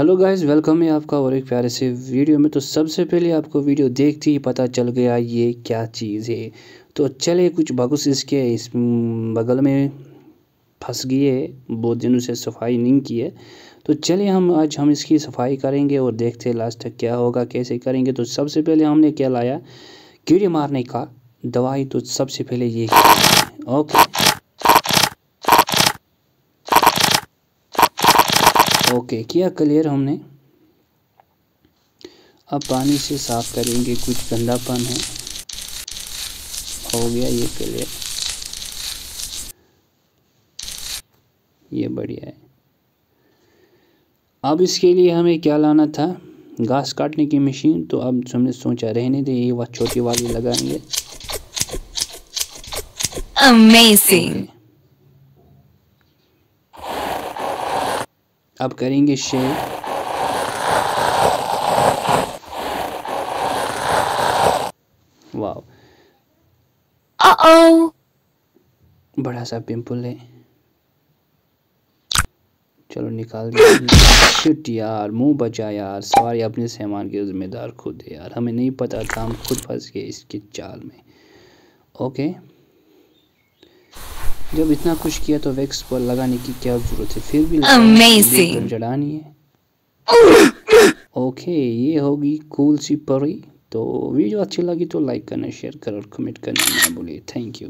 Hello guys, welcome है आपका और एक प्यारे से वीडियो में। तो सबसे पहले आपको वीडियो देखते ही पता चल गया ये क्या चीज़ है। तो चले कुछ बगुस इसके इस बगल में फंस गई है, बहुत दिनों से सफ़ाई नहीं की है। तो चलिए हम आज हम इसकी सफ़ाई करेंगे और देखते हैं लास्ट तक क्या होगा, कैसे करेंगे। तो सबसे पहले हमने क्या लाया, कीड़े मारने का दवाई। तो सबसे पहले ये, ओके। ओके किया क्लियर हमने। अब पानी से साफ़ करेंगे कुछ गंदापन है। हो गया ये क्लियर ये बढ़िया है। अब इसके लिए हमें क्या लाना था? घास काटने की मशीन तो अब हमने सोचा रहने दे ये वह छोटी वाली लगाएँगे। Amazing. अब करेंगे शेर वाह. बड़ा सा पिंपल है। चलो निकाल शिट यार मुँह बचा यार। सवारी अपने सामान के जिम्मेदार खुद है यार। हमें नहीं पता था हम खुद फंस गए इसके चाल में। ओके जब इतना कुछ किया तो वैक्स पर लगाने की क्या ज़रूरत है? फिर भी. जड़ानी है ओके ये होगी कूल सी परी। तो वीडियो अच्छी लगी तो लाइक करना शेयर करना और कमेंट करना ना भूलिए। Thank you